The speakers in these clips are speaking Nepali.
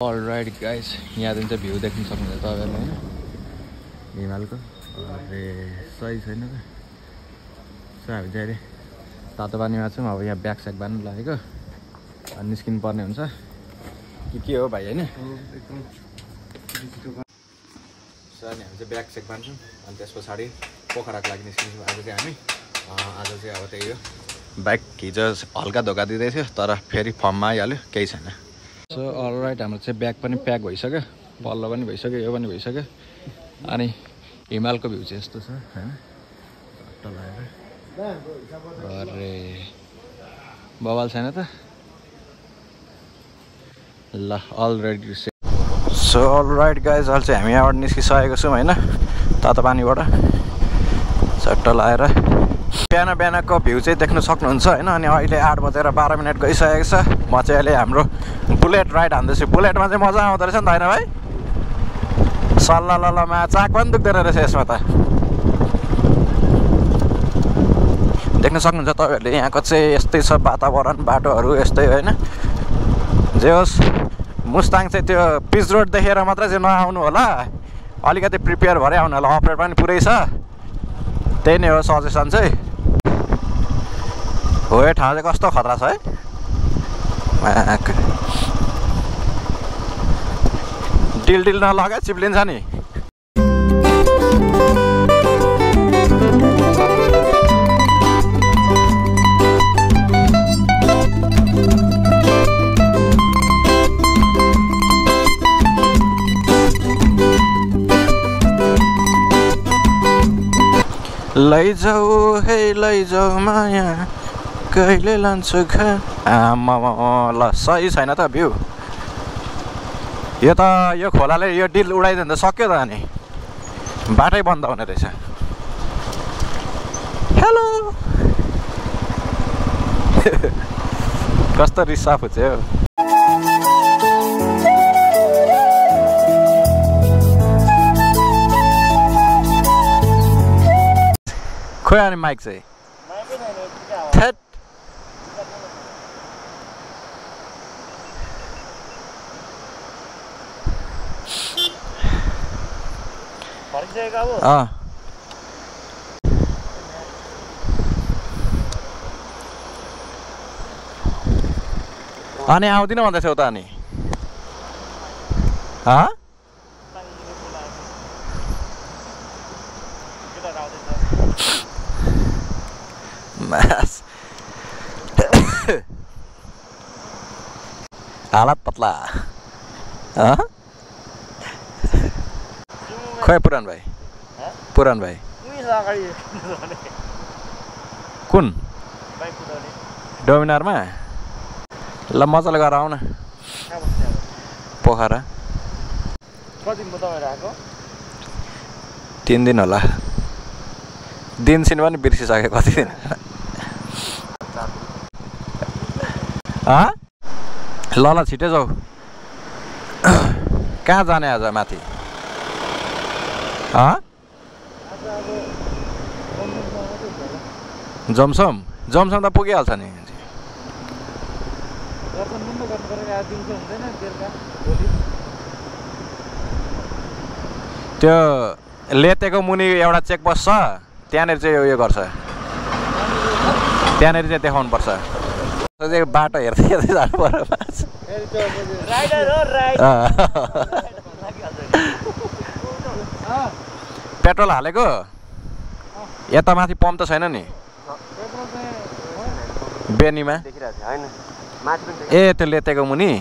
अल राइट गाइस यहाँदेखि चाहिँ भ्यू देख्न सक्नुहुन्छ तपाईँहरूले होइन? हिमालको अरे सही छैन त। सो हामी चाहिँ अहिले तातो पानीमा छौँ। अब यहाँ ब्याग स्याग बाँध्नु लागेको। अनि निस्किनु पर्ने हुन्छ। कि के हो भाइ होइन? सो अनि हामी चाहिँ ब्याग स्याग बाँध्छौँ। अनि त्यस पछाडि पोखराको लागि निस्किन्छौँ। आज चाहिँ हामी आज चाहिँ अब त्यही हो। बाइक हिजो हल्का धोका दिँदै थियो तर फेरि फर्ममा आइहाल्यो। केही छैन। सो अल राइट हाम्रो चाहिँ ब्याग पनि प्याक भइसक्यो पल्लो पनि भइसक्यो यो पनि भइसक्यो। अनि हिमालको भ्यू चाहिँ यस्तो छ होइन? अरे बवाल छैन त? ल already so all right guys अहिले चाहिँ हामी यहाँबाट निस्किसकेको छौँ होइन? तातो पानीबाट। चट्ट लगाएर बिहान बिहानको भ्यू चाहिँ देख्न सक्नुहुन्छ होइन? अनि अहिले आठ बजेर बाह्र मिनट गइसकेको छ। म चाहिँ अहिले हाम्रो बुलेट राइड हान्दैछु। बुलेटमा चाहिँ मजा आउँदो रहेछ नि त होइन भाइ? सल्लाह लल्लामा चाक पनि दुख्दैन रहेछ यसमा त। देख्न सक्नुहुन्छ तपाईँहरूले यहाँको चाहिँ यस्तै छ वातावरण बाटोहरू यस्तै होइन? जे होस् मुस्ताङ चाहिँ त्यो पिच रोड देखेर मात्रै चाहिँ नआउनु होला। अलिकति प्रिपेयर भएरै आउनु होला। अपरेट पनि पुरै छ। त्यही नै हो सजेसन चाहिँ। हो यो ठाउँ चाहिँ कस्तो खतरा छ है। डिल डिल नलगा चिप्लिन्छ नि लैजाऊ हे लैजाऊ माया कहिले लान्छु घर आमा ल सही छैन त भ्यू। यो त यो खोलाले यो डिल उडाइदियो भने त सक्यो त अनि। बाटै बन्द हुने रहेछ। हेलो! कस्तो रिसाफ हुन्छ हो। खोइ अनि माइक चाहिँ। थेट अँ अनि आउँदिन भन्दैछौ त अनि हँ मास हालत पतला हँ खोइ पुरान भाइ? पुरान भाइ। कुन? डोमिनारमा? ल मजाले गरेर आउन पोखरा। तिन दिन होला। दिन सिन पनि बिर्सिसक्यो कति दिन। ल ल छिटै जाऊ। कहाँ जाने आज माथि? जमसम? जमसम त पुगिहाल्छ नि। त्यो लेतेको मुनि एउटा चेकपोस्ट छ त्यहाँनिर चाहिँ उयो गर्छ। त्यहाँनिर चाहिँ देखाउनु पर्छ। चाहिँ बाटो हेर्दै हेर्दै जानु पर्यो फेरि त्यो राइडर हो राइड अँ। पेट्रोल हालेको? यता माथि पम्प त छैन नि। बेनीमा? ए त्यो लेतेको मुनि।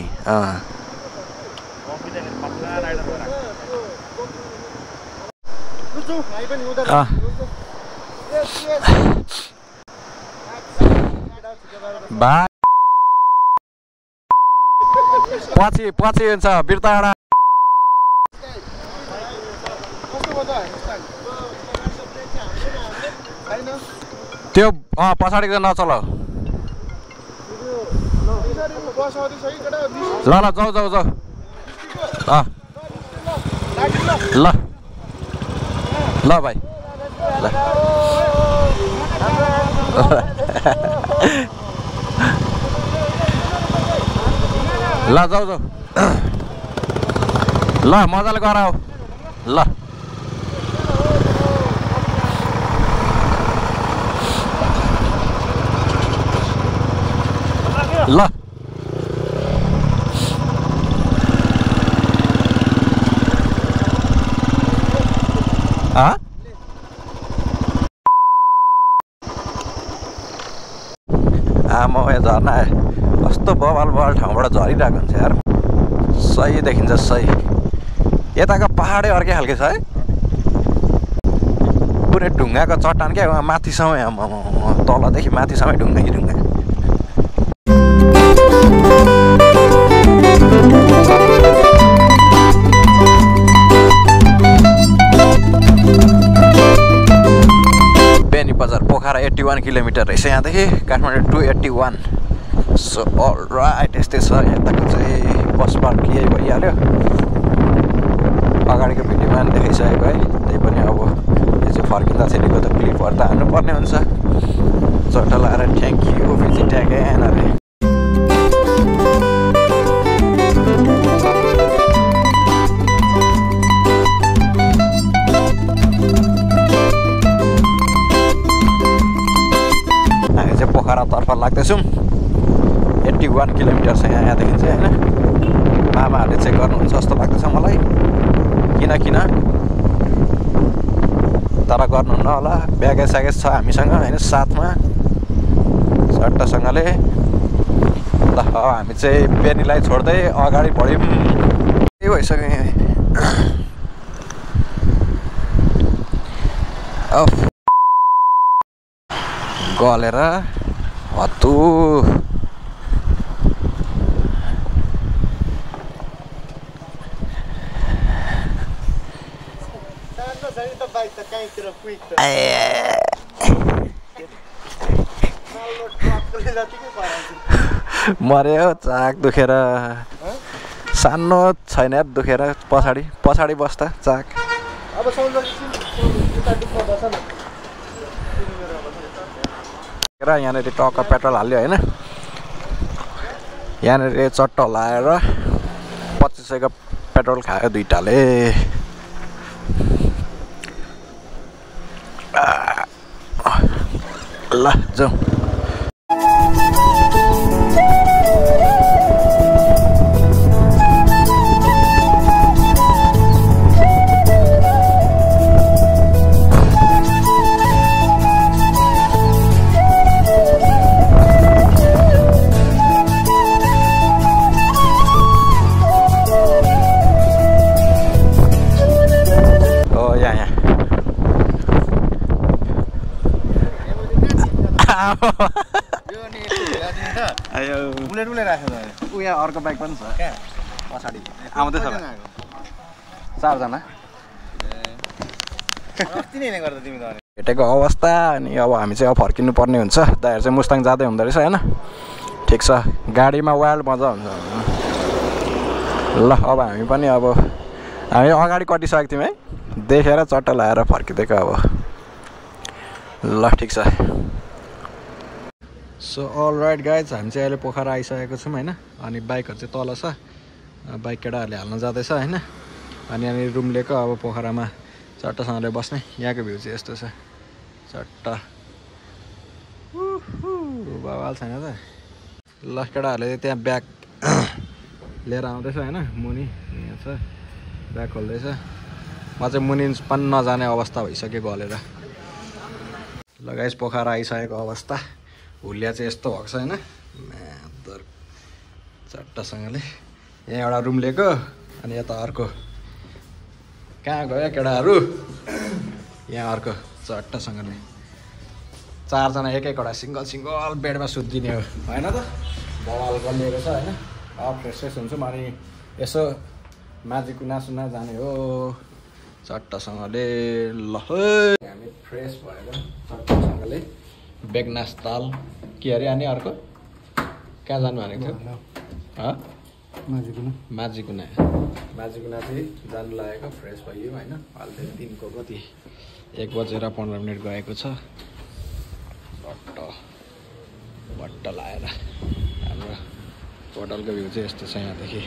पछि पछि हुन्छ बिर्ताडा त्यो अँ पछाडिको चाहिँ नचलाऊ ल ल जाऊ जाऊ जाऊ। ल। ल भाइ। ल। ल जाऊ जाऊ। ल मजाले गर हौ ल। ल। आमा यहाँ झर्ना कस्तो बवाल बवाल ठाउँबाट झरिरहेको हुन्छ यार। सही देखिन्छ सही। यताको पाहाडै अर्कै खालको छ है। पुरै ढुङ्गाको चट्टान क्या माथिसम्म तलदेखि माथिसम्म ढुङ्गा कि ढुङ्गा। वान किलोमिटर रहेछ यहाँदेखि Kathmandu to eighty one so all right यस्तै छ यताको चाहिँ बस पार्क यही भइहाल्यो अगाडिको भिडियोमा देखाइसकेको है? त्यही पनि अब यो चाहिँ फर्किँदाखेरिको त क्लिपहरू त हान्नुपर्ने हुन्छ पोखरातर्फ लाग्दैछौँ। एट्टी वान किलोमिटर छ यहाँ यहाँदेखि चाहिँ होइन? मामाहरूले चाहिँ गर्नुहुन्छ जस्तो लाग्दैछ मलाई। किन किन? तर गर्नुहुन्न होला। ब्यागेज स्यागेज छ हामीसँग होइन? साथमा। सट्टसँगले ल हामी चाहिँ बेनीलाई छोड्दै अगाडि बढ्यौँ। के भइसक्यो गलेर जतिकै कराउँछ मर्यो चाक दुखेर। सानो छैन दुखेर पछाडि पछाडि बस्दा चाक। अब सौन्दर्य चाहिँ यता डुब्बो बस न र यहाँनिर टक्क पेट्रोल हाल्यो होइन। यहाँनिर चट्ट लाएर पच्चिस सयको पेट्रोल खायो दुइटाले। ल जाउँ। राखेको ऊ यहाँ अर्को बाइक पनि छ। क्या? पछाडि। आउँदैछ? चारजना। भेटेको अवस्था अनि अब हामी चाहिँ अब फर्किनु पर्ने हुन्छ। दाइहरू चाहिँ मुस्ताङ जाँदै हुँदो रहेछ होइन? ठिक छ। गाडीमा वाइल्ड मजा हुन्छ। ल अब हामी पनि अब हामी अगाडि कटिसकेको थियौँ है। देखेर चट्टा लगाएर फर्किदिएको अब। ल ठिक छ। सो अल राइट गाइज हामी चाहिँ अहिले पोखरा आइसकेको छौँ होइन? अनि बाइकहरू चाहिँ तल छ। बाइक केटाहरूले हाल्न जाँदैछ होइन? अनि यहाँनिर रुम लिएको अब पोखरामा चट्टसँगले बस्ने। यहाँको भ्यू चाहिँ यस्तो छ। चट्ट। बवाल छैन त। ल केटाहरूले त्यहाँ ब्याग लिएर आउँदैछ होइन? मुनि यहाँ छ। ब्याग खोल्दैछ। म चाहिँ मुनि पनि नजाने अवस्था भइसक्यो गलेर लगाइस पोखरा आइसकेको अवस्था। हुलिया चाहिँ यस्तो भएको छ होइन चट्टसँगले यहाँ एउटा रुम लिएको अनि यता अर्को कहाँ गयो केटाहरू यहाँ अर्को चट्टसँगले चारजना एक एकवटा सिङ्गल सिङ्गल बेडमा सुत्दिने हो होइन त बवाल गलिएको छ होइन अब फ्रेस फ्रेस हुन्छौँ अनि यसो माझी कुना सुना जाने हो चट्टसँगले ल। हामी फ्रेस भएर चट्टसँगले बेगनास ताल के अरे अनि अर्को? कहाँ जानु भनेको थियो? हँ? माझिकुन माझीकुना माझीकुना चाहिँ जानु लागेको फ्रेस भयो होइन अहिले दिनको कति? एक बजेर पन्ध्र मिनट गएको छ। बट्ट बट्ट लाएर हाम्रो होटलको भ्यू चाहिँ यस्तो छ यहाँदेखि